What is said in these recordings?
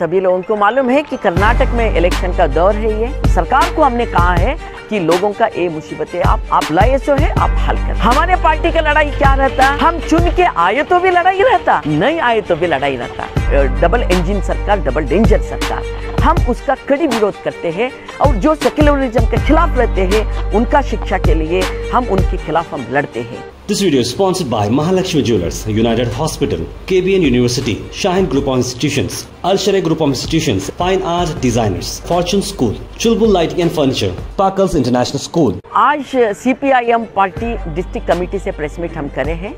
सभी लोगों को मालूम है कि कर्नाटक में इलेक्शन का दौर है ये। सरकार को हमने कहा है कि लोगों का ये मुसीबतें आप आप लाए सो है, आप हल कर। हमारे पार्टी का लड़ाई क्या रहता? हम चुन के आए तो भी लड़ाई रहता, नहीं आए तो भी लड़ाई रहता। डबल इंजिन सरकार डबल डेंजर सरकार। हम उसका कड़ी विरोध करते हैं और जो सेक्युलरिज्म के खिलाफ रहते हैं उनका शिक्षा के लिए हम उनके खिलाफ हम लड़ते हैं This video is sponsored by Mahalakshmi Jewelers, United Hospital, KBN University, Shine Group of Institutions, Al Sharia Group of Institutions, Fine Art Designers, Fortune School, Chulbul Lighting and Furniture, Parkers International School. आज CPIM party district committee से press meet हम करे हैं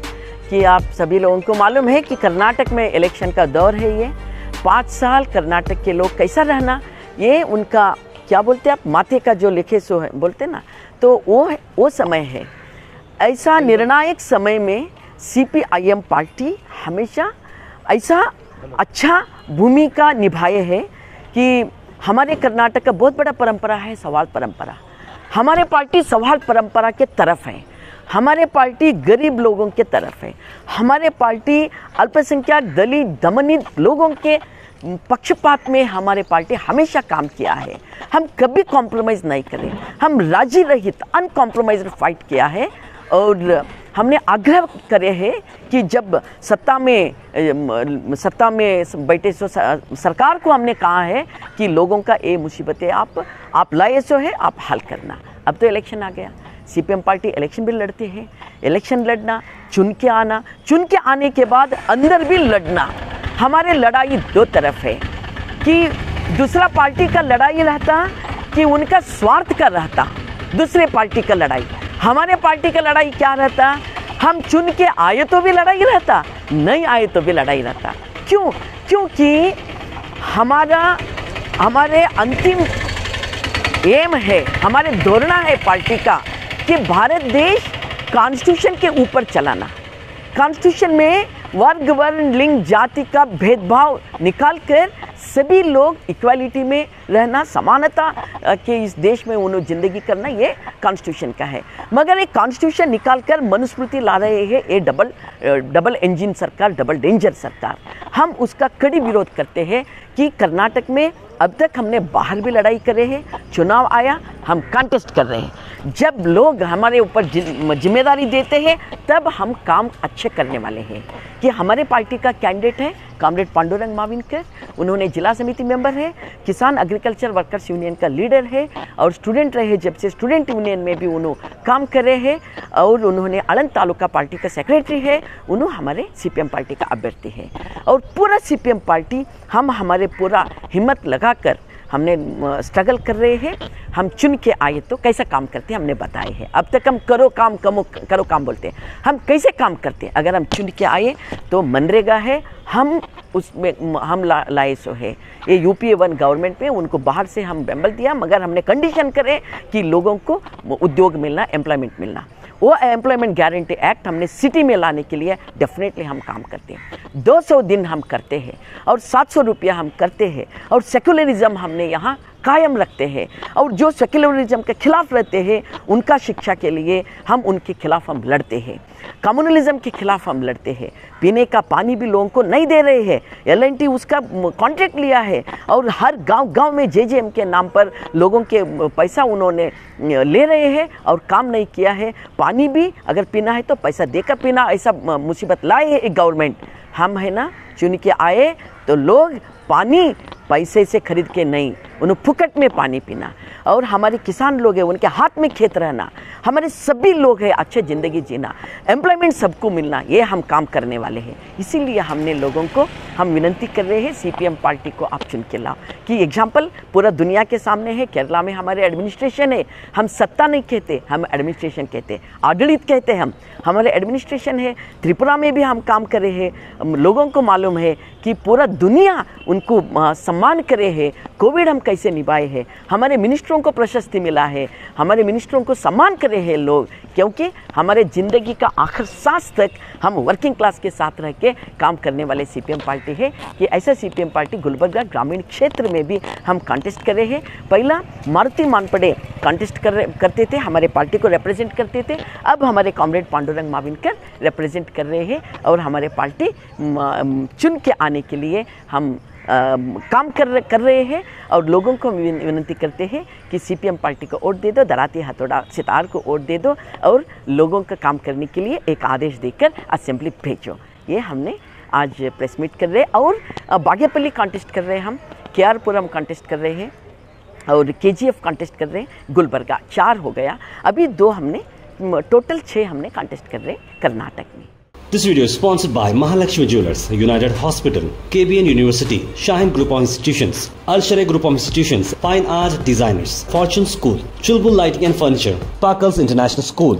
कि आप सभी लोगों को मालूम है कि कर्नाटक में इलेक्शन का दौर है ये पाँच साल कर्नाटक के लोग कैसा रहना ये उनका क्या बोलते हैं आप माथे का जो लिखे सो है बोलते ना तो वो है वो समय है। ऐसा निर्णायक समय में सीपीआईएम पार्टी हमेशा ऐसा अच्छा भूमिका निभाए है कि हमारे कर्नाटक का बहुत बड़ा परंपरा है सवाल परंपरा। हमारे पार्टी सवाल परंपरा के तरफ़ है। हमारे पार्टी गरीब लोगों के तरफ़ है। हमारे पार्टी अल्पसंख्यक, दलित, दमनित लोगों के पक्षपात में हमारे पार्टी हमेशा काम किया है। हम कभी कॉम्प्रोमाइज़ नहीं करें। हम राज़ी रहित अनकॉम्प्रोमाइज फाइट किया है और हमने आग्रह करे हैं कि जब सत्ता में सत्ता में बैठे सो सरकार को हमने कहा है कि लोगों का ये मुसीबतें आप आप लाए सो है, आप हल करना। अब तो इलेक्शन आ गया। सीपीएम पार्टी इलेक्शन भी लड़ती है इलेक्शन लड़ना, चुन के आना, चुन के आने के बाद अंदर भी लड़ना। हमारे लड़ाई दो तरफ़ है, कि दूसरा पार्टी का लड़ाई रहता, कि उनका स्वार्थ का रहता, दूसरे पार्टी का लड़ाई। हमारे पार्टी का लड़ाई क्या रहता? हम चुन के आए तो भी लड़ाई रहता, नहीं आए तो भी लड़ाई रहता। क्यों? क्योंकि हमारा, हमारे अंतिम एम है, हमारे धोरणा है पार्टी का। कि भारत देश कॉन्स्टिट्यूशन के ऊपर चलाना कॉन्स्टिट्यूशन में वर्ग, वर्ण, लिंग, जाति का भेदभाव निकाल कर सभी लोग इक्वालिटी में रहना, समानता के इस देश में उन्होंने ज़िंदगी करना ये कॉन्स्टिट्यूशन का है। मगर ये कॉन्स्टिट्यूशन निकाल कर मनुस्मृति ला रहे हैं ये डबल डबल इंजन सरकार डबल डेंजर सरकार। हम उसका कड़ी विरोध करते हैं कि कर्नाटक में अब तक हमने बाहर भी लड़ाई करे हैं, चुनाव आया, हम कंटेस्ट कर रहे हैं। जब लोग हमारे ऊपर ज़िम्मेदारी देते हैं, तब हम काम अच्छे करने वाले हैं। कि हमारे पार्टी का कैंडिडेट है, कॉमरेड पांडुरंग माविनकर, उन्होंने जिला समिति मेंबर है, किसान एग्रीकल्चर वर्कर्स यूनियन का लीडर है, और स्टूडेंट रहे, जब से स्टूडेंट यूनियन में भी उन्होंने काम कर रहे हैं, और उन्होंने आनंद तालुका पार्टी का सेक्रेटरी है उन्होंने हमारे सीपीएम पार्टी का अभ्यर्थी है। और पूरा सीपीएम पार्टी, हम हमारे पूरा हिम्मत लगाकर हमने स्ट्रगल कर रहे हैं। हम चुन के आए तो कैसा काम करते हैं हमने बताए हैं। अब तक हम करो काम कमो करो काम बोलते हैं। हम कैसे काम करते हैं? अगर हम चुन के आए तो मनरेगा है। हम उसमें हम ला, लाए सो है। ये यूपीए वन गवर्नमेंट में उनको बाहर से हम बेम्बल दिया मगर हमने कंडीशन करे कि लोगों को उद्योग मिलना एम्प्लॉयमेंट मिलना। वो एम्प्लॉयमेंट गारंटी एक्ट हमने सिटी में लाने के लिए डेफिनेटली हम काम करते हैं। 200 दिन हम करते हैं और 700 रुपया हम करते हैं और सेकुलरिज्म हमने यहाँ कायम रखते हैं। और जो सेकुलरिज्म के खिलाफ रहते हैं, उनका शिक्षा के लिए हम उनके खिलाफ हम लड़ते हैं। कम्युनलिज्म के खिलाफ हम लड़ते हैं। पीने का पानी भी लोगों को नहीं दे रहे हैं। एलएनटी उसका कॉन्ट्रैक्ट लिया है। और हर गाँव गाँव में जेजेएम के नाम पर लोगों के पैसा उन्होंने ले रहे हैं और काम नहीं किया है। पानी भी अगर पीना है तो पैसा देकर पीना, ऐसा मुसीबत लाए है एक गवर्नमेंट हम है ना, चुन के आए तो लोग पानी पैसे से खरीद के नहीं, उन्हें फुकट में पानी पीना। और हमारे किसान लोग हैं, उनके हाथ में खेत रहना। हमारे सभी लोग हैं, अच्छे ज़िंदगी जीना। एम्प्लॉयमेंट सबको मिलना, ये हम काम करने वाले हैं। इसीलिए हमने लोगों को हम विनंती कर रहे हैं सीपीएम पार्टी को आप चुन के लाओ। कि एग्ज़ाम्पल पूरा दुनिया के सामने है, केरला में हमारे एडमिनिस्ट्रेशन है। हम सत्ता नहीं कहते, हम एडमिनिस्ट्रेशन कहते आडಳಿत कहते हैं हम। हमारे एडमिनिस्ट्रेशन है, त्रिपुरा में भी हम काम करे हैं। लोगों को मालूम है कि पूरा दुनिया उनको सम्मान करे है। कोविड हम कैसे निभाए हैं? हमारे मिनिस्टरों को प्रशस्ति मिला है। हमारे मिनिस्टरों को सम्मान करे हैं लोग। क्योंकि हमारे ज़िंदगी का आखिर सांस तक हम वर्किंग क्लास के साथ रह के काम करने वाले सीपीएम पार्टी है कि ऐसा सीपीएम पार्टी गुलबर्गा ग्रामीण क्षेत्र में भी हम कॉन्टेस्ट कर रहे हैं। पहला मारुति मानपड़े कॉन्टेस्ट कर रहे- करते थे हमारे पार्टी को रिप्रेजेंट करते थे। अब हमारे कॉमरेड पांडुरंग माविनकर रिप्रेजेंट कर रहे हैं और हमारे पार्टी चुन के आने के लिए हम आ, काम कर कर रहे हैं और लोगों को विनती करते हैं कि सीपीएम पार्टी को वोट दे दो दराती हथौड़ा सितार को वोट दे दो और लोगों का काम करने के लिए एक आदेश देकर असेंबली भेजो। ये हमने आज प्रेस मीट कर रहे हैं और बागेपल्ली कॉन्टेस्ट कर रहे हैं हम के आर कॉन्टेस्ट कर रहे हैं और के जी एफ़ कॉन्टेस्ट कर रहे हैं गुलबर्गा चार हो गया अभी दो हमने टोटल छः हमने कॉन्टेस्ट कर रहे हैं कर्नाटक में This video is sponsored by Mahalakshmi Jewelers, United Hospital, KBN University, Shine Group of Institutions, Al Sharai Group of Institutions, Fine Art Designers, Fortune School, Chulbul Lighting and Furniture, Parkles International School.